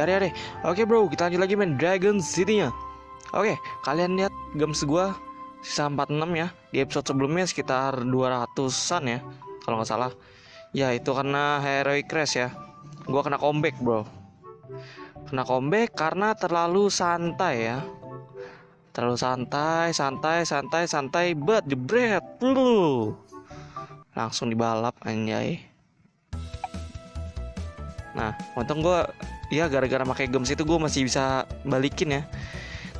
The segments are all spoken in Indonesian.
area deh Oke bro. Kita lanjut lagi main Dragon City nya Oke kalian lihat games gua sisa 46 ya. Di episode sebelumnya sekitar 200an ya Kalau nggak salah. Ya itu karena Heroic Crash ya. Gua kena comeback bro. Kena comeback karena terlalu santai ya. Terlalu santai, santai, santai, santai But jebret Wuh. Langsung dibalap anjay. Nah, untung gue ya gara-gara pakai gems itu gue masih bisa balikin ya.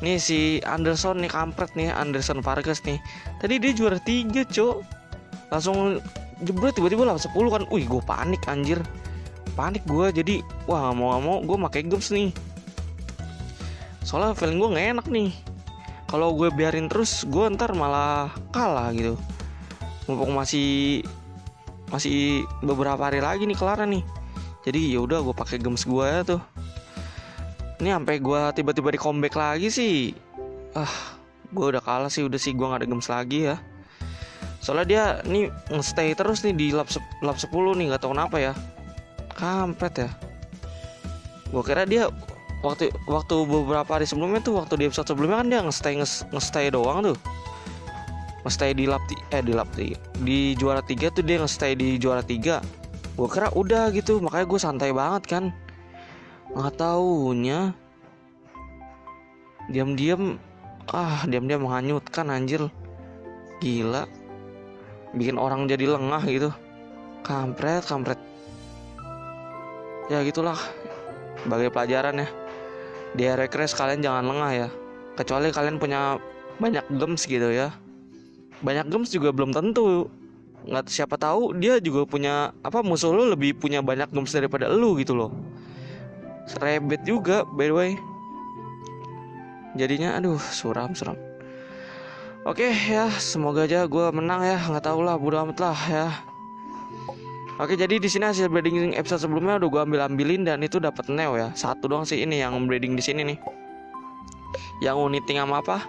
Nih si Anderson nih kampret nih Anderson Vargas nih. Tadi dia juara tiga cok. Langsung jebret tiba-tiba lah 10 kan. Wih gue panik anjir. Panik gue jadi wah mau gak mau gue pakai gems nih. Soalnya feeling gue gak enak nih. Kalau gue biarin terus gue ntar malah kalah gitu. Mumpung masih masih beberapa hari lagi nih kelar nih jadi ya udah gue pakai gems gue ya tuh. Ini sampai gue tiba-tiba di comeback lagi sih. Ah gue udah kalah sih udah sih gue gak ada gems lagi ya. Soalnya dia nih stay terus nih di lap, lap 10 nih nggak tahu kenapa ya. Kampret ya. Gue kira dia waktu waktu beberapa hari sebelumnya tuh waktu di episode sebelumnya kan dia nge-stay nge-stay doang tuh. Nge-stay di lap eh di lap di juara tiga tuh dia nge-stay di juara tiga gue kira udah gitu makanya gue santai banget kan. Nggak taunya. Diam-diam ah diam-diam menghanyutkan anjir. Gila. Bikin orang jadi lengah gitu. Kampret kampret. Ya gitulah. Sebagai pelajaran ya. Di crash kalian jangan lengah ya. Kecuali kalian punya banyak gems gitu ya. Banyak gems juga belum tentu nggak siapa tahu dia juga punya apa musuh lo lebih punya banyak gems daripada lu gitu loh. Rebet juga by the way. Jadinya aduh suram suram. Oke ya semoga aja gue menang ya. Nggak tahu lah bodo amat lah ya. Oke jadi di sini hasil breeding episode sebelumnya udah gue ambil ambilin dan itu dapat neo ya. Satu doang sih ini yang breeding di sini nih. Yang uniting sama apa?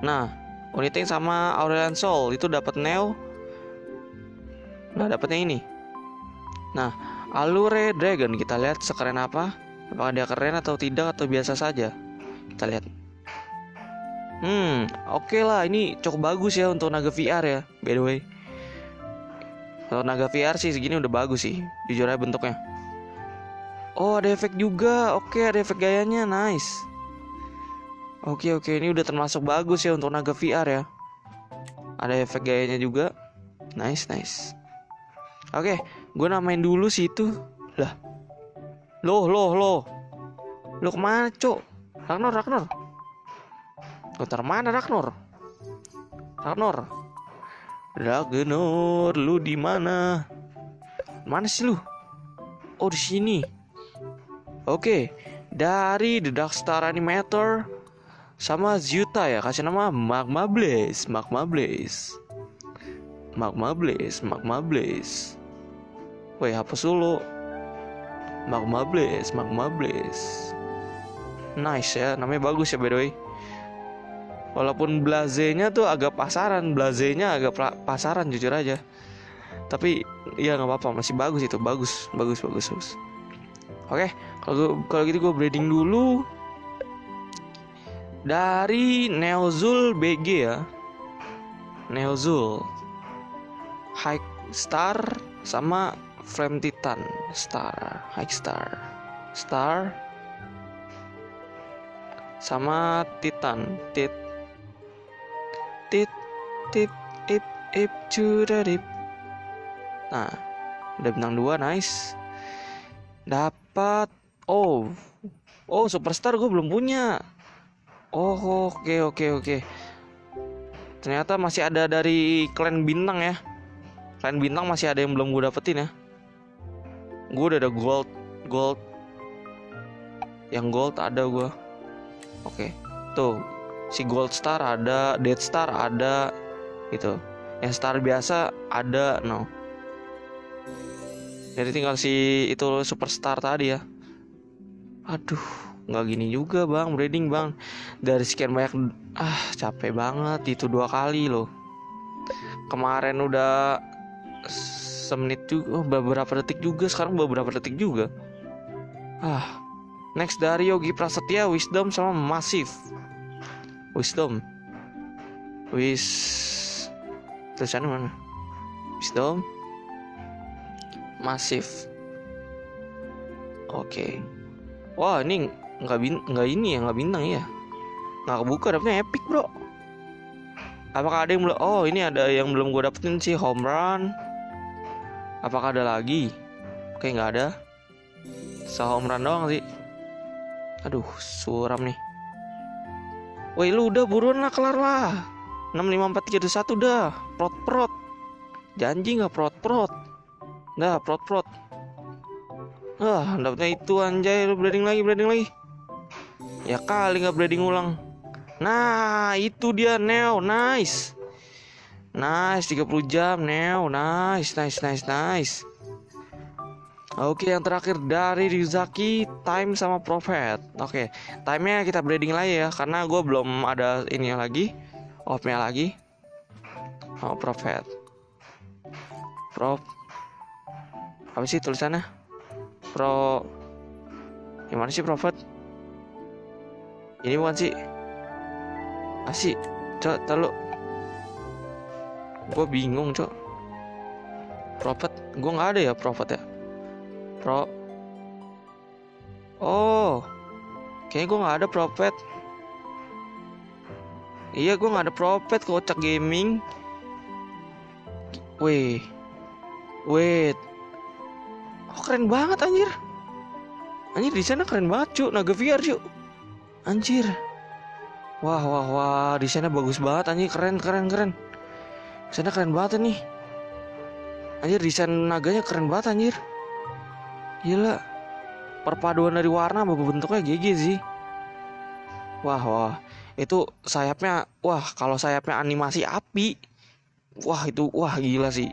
Nah uniting sama Aurelian Soul itu dapat neo Nah dapatnya ini. Nah Allure Dragon kita lihat sekeren apa? Apakah dia keren atau tidak atau biasa saja? Kita lihat. Hmm oke okay lah ini cukup bagus ya untuk naga VR ya By the way. Untuk naga VR sih segini udah bagus sih Jujur aja bentuknya. Oh ada efek juga. Oke ada efek gayanya. Nice. Oke oke ini udah termasuk bagus ya untuk naga VR ya. Ada efek gayanya juga. Nice nice Oke, gue namain dulu sih itu. Lah. Loh, loh, loh. Lo ke mana, Cok? Ragnor, Ragnor. Bentar mana Ragnor? Ragnor. Ragnor, lu di mana? Mana sih lu? Oh, di sini. Oke, dari The Dark Star Animator sama Zyuta ya, kasih nama Magma Blaze, Magma Blaze. Magma Blaze, Magma Blaze. Woi, hapus dulu. Magma Blaze, Magma Blaze. Nice ya, namanya bagus ya by the way. Walaupun blazenya tuh agak pasaran, blazenya agak pasaran jujur aja. Tapi ya nggak apa-apa, masih bagus itu, bagus, bagus, bagus, bagus. Oke, kalau kalau gitu gue breeding dulu dari Neozul BG ya. Neozul High Star sama Flame Titan Star High Star. Star sama Titan. Tit Tit Tit Ip Ip Curadip Nah udah bintang dua nice. Dapat oh oh superstar gue belum punya. Oh oke okay, oke okay, oke. Okay. ternyata masih ada dari klan bintang ya. Klan bintang masih ada yang belum gue dapetin ya Gue udah ada gold Gold. Yang gold ada gue Oke. Tuh Si gold star ada Dead star ada Gitu. Yang star biasa ada No. Jadi tinggal si Itu superstar tadi ya. Aduh nggak gini juga bang. Breeding bang. Dari sekian banyak ah capek banget itu dua kali loh. Kemarin udah semenit juga oh, beberapa detik juga sekarang beberapa detik juga. Ah Next dari Yogi Prasetya Wisdom sama Massive Wisdom. Wis Tulisannya mana? Wisdom. Massive Oke. Wah ini nggak bin nggak ini ya nggak bintang ya? Nggak kebuka dapetnya epic bro. Apakah ada yang belum oh ini ada yang belum gue dapetin sih home run apakah ada lagi? Oke nggak ada. Run doang sih. Aduh suram nih. Woi lu udah buruan lah kelar lah. 654321 dah. Prot prot janji nggak prot prot dah prot prot ah dapetnya itu anjay. Lu breeding lagi breeding lagi. Ya kali nggak breeding ulang. Nah, itu dia Neo. Nice. Nice 30 jam Neo. Nice, nice, nice, nice. Oke, yang terakhir dari Rizaki, time sama Prophet. Oke, timenya kita breeding lagi ya, karena gue belum ada ini lagi, offnya lagi. Oh, Prophet. Prop. Apa sih tulisannya? Pro. Gimana sih Prophet? Ini bukan sih? Asik Cok terlalu Gue bingung cok. Prophet? Gue gak ada ya Prophet ya? Pro. Oh. Kayaknya gue gak ada Prophet. Iya gue gak ada Prophet Kocak gaming. Wait Wait. Oh keren banget anjir. Anjir di sana keren banget cuk. Naga VR cuk. Anjir. Wah wah wah. Di sana bagus banget anjir. Keren keren keren. Sana keren banget nih. Anjir desain naganya keren banget anjir. Gila. Perpaduan dari warna sama bentuknya GG sih. Wah wah. Itu sayapnya wah kalau sayapnya animasi api. Wah itu wah gila sih.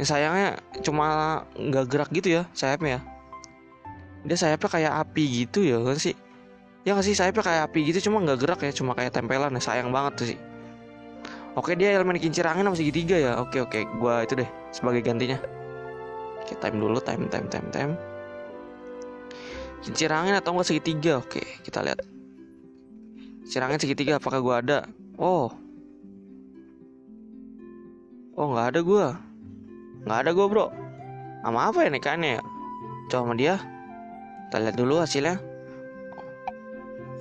Ini sayangnya cuma nggak gerak gitu ya sayapnya. Dia sayapnya kayak api gitu ya kan sih ya nggak sih sayapnya kayak api gitu cuma nggak gerak ya cuma kayak tempelan ya sayang banget tuh sih oke dia elemen kincir angin sama segitiga ya? Oke oke gua itu deh sebagai gantinya. Oke time dulu time time time time. Kincir angin atau enggak segitiga? Oke kita lihat. Kincir angin segitiga apakah gua ada? Oh. Oh nggak ada gua. Nggak ada gua bro. Sama apa ya nekannya ya? Coba sama dia. Kita lihat dulu hasilnya.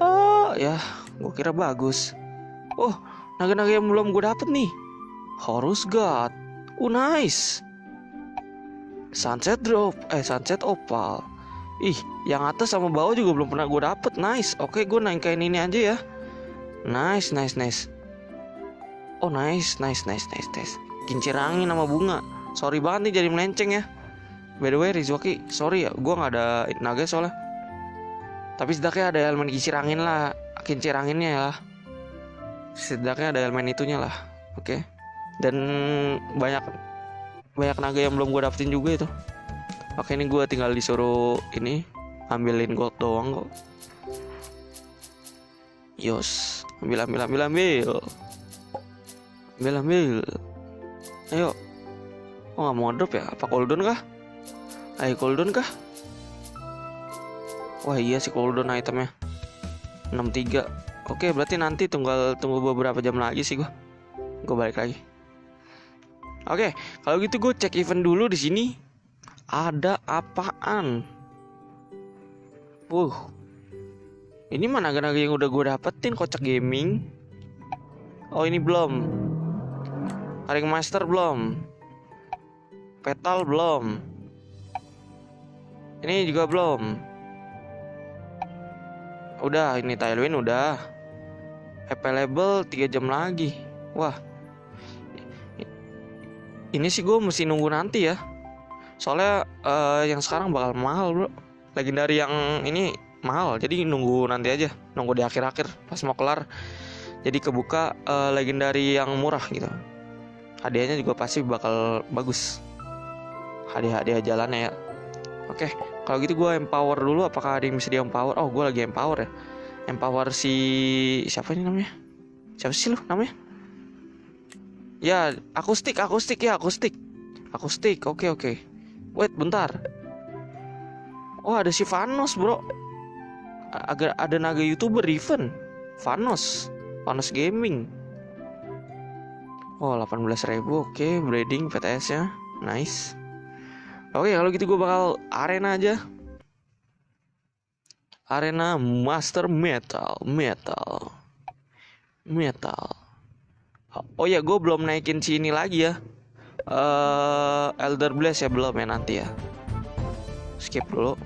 Oh ya, gue kira bagus. Oh, naga-naga yang belum gue dapet nih. Horus God. Oh nice. Sunset Drop, eh Sunset Opal. Ih, yang atas sama bawah juga belum pernah gue dapet. Nice. Oke, gue nangkain ini aja ya. Nice, nice, nice. Oh nice, nice, nice, nice, nice. Kincir angin sama bunga. Sorry banget nih jadi melenceng ya. By the way, Rizwaki, sorry ya, gue nggak ada naga soalnya tapi setidaknya ada elemen kincir angin lah kincir anginnya ya setidaknya ada elemen itunya lah oke. Okay? dan banyak banyak naga yang belum gue dapetin juga itu. Oke ini gue tinggal disuruh ini ambilin gold doang kok. Yos ambil ambil ambil ambil. Ambil ambil. Ayo. Oh nggak mau drop ya? Apa cooldown kah? Ayo cooldown kah? Wah iya sih cooldown itemnya. 63 Oke berarti nanti tunggal tunggu beberapa jam lagi sih gue Gue balik lagi. Oke kalau gitu gue cek event dulu di sini. Ada apaan? Uh Ini mana naga-naga yang udah gue dapetin kocak gaming. Oh ini belum. Ring Master belum. Petal belum. Ini juga belum. Udah ini Tailwind udah Available 3 jam lagi. Wah. Ini sih gue mesti nunggu nanti ya. Soalnya uh, yang sekarang bakal mahal bro. Legendary yang ini mahal Jadi nunggu nanti aja. Nunggu di akhir-akhir pas mau kelar. Jadi kebuka uh, legendary yang murah gitu. Hadiahnya juga pasti bakal bagus. Hadiah-hadiah jalannya ya. Oke kalau gitu gue empower dulu. Apakah ada yang bisa di empower oh gue lagi empower ya empower si siapa ini namanya? Siapa sih lu namanya? Ya akustik akustik ya akustik. Akustik oke oke. Wait bentar. Oh ada si Vanos bro. Agak ada naga youtuber event Vanos. Vanos Gaming. Oh 18.000 oke breeding PTS nya Nice. Oke kalau gitu gue bakal arena aja Arena Master Metal. Metal. Metal. Oh ya gue belum naikin si ini lagi ya. Uh, Elder Blast ya belum ya nanti ya. Skip dulu.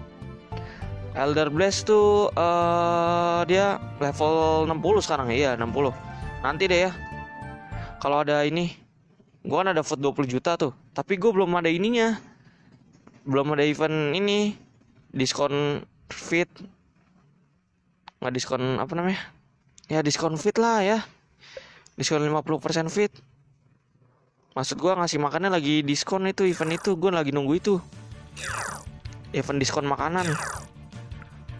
Elder Blast tuh uh, dia level 60 sekarang ya? 60 Nanti deh ya. Kalau ada ini gue kan ada vote 20 juta tuh. Tapi gue belum ada ininya. Belum ada event ini. Diskon fit nggak diskon apa namanya? Ya diskon fit lah ya. Diskon 50% fit. Maksud gue ngasih makannya lagi diskon itu event itu. Gue lagi nunggu itu. Event diskon makanan.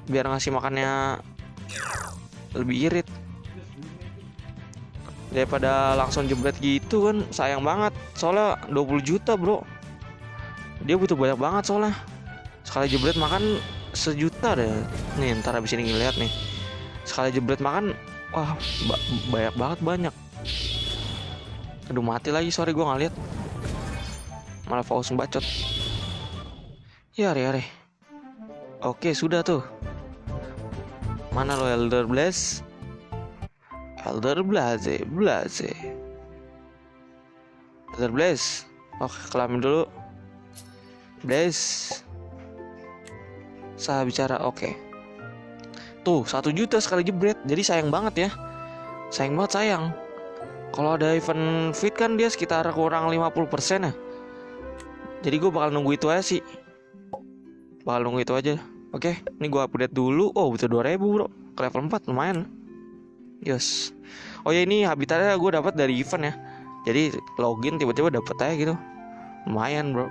Biar ngasih makannya lebih irit. Daripada langsung jebret gitu kan sayang banget. Soalnya 20 juta bro. Dia butuh banyak banget soalnya. Sekali jebret makan sejuta deh. Nih ntar abis ini ngeliat nih sekali jebret makan wah ba banyak banget banyak aduh mati lagi sorry gue nggak lihat malah fokus bacot ya hari hari oke sudah tuh mana lo Elder Blast Elder Blaze, Blaze. Elder Blaze. Oke, kelamin dulu. Blaze. Saya bicara, oke. Tuh, satu juta sekali jebret. Jadi sayang banget ya. Sayang banget sayang. Kalau ada event fit kan dia sekitar kurang 50% ya. Jadi gue bakal nunggu itu aja sih. Bakal nunggu itu aja. Oke, ini gue update dulu. Oh, butuh 2000 bro. Ke level 4 lumayan. Yes. Oh ya ini habitatnya gue dapat dari event ya. Jadi login tiba-tiba dapet aja gitu. Lumayan bro.